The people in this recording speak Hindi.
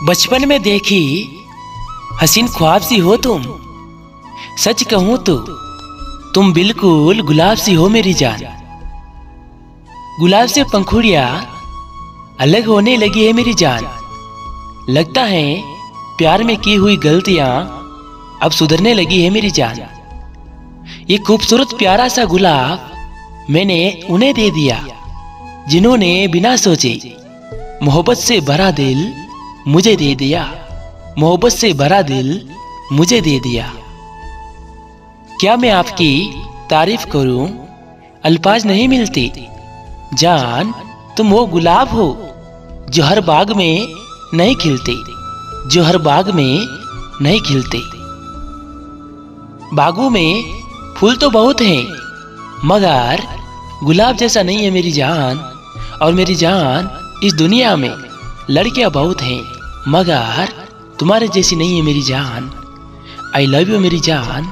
बचपन में देखी, हसीन ख्वाब सी हो तुम। सच कहूँ तो तुम बिल्कुल गुलाब सी हो मेरी जान। गुलाब से पंखुड़िया अलग होने लगी है मेरी जान। लगता है, प्यार में की हुई गलतियाँ अब सुधरने लगी है मेरी जान। ये खूबसूरत प्यारा सा गुलाब मैंने उन्हें दे दिया, जिन्होंने बिना सोचे मोहब्बत से भरा दिल मुझे दे दिया। मोहब्बत से भरा दिल मुझे दे दिया। क्या मैं आपकी तारीफ़ करूँ? अल्फाज नहीं मिलते। जान, तुम वो गुलाब हो जो हर बाग में नहीं खिलते। जो हर बाग में नहीं खिलते। बागों में फूल तो बहुत हैं, मगर गुलाब जैसा नहीं है मेरी जान। और मेरी जान इस दुनिया में लड़कियाँ बहुत हैं, मगर तुम्हारे जैसी नहीं है मेरी जान। आई लव यू मेरी जान।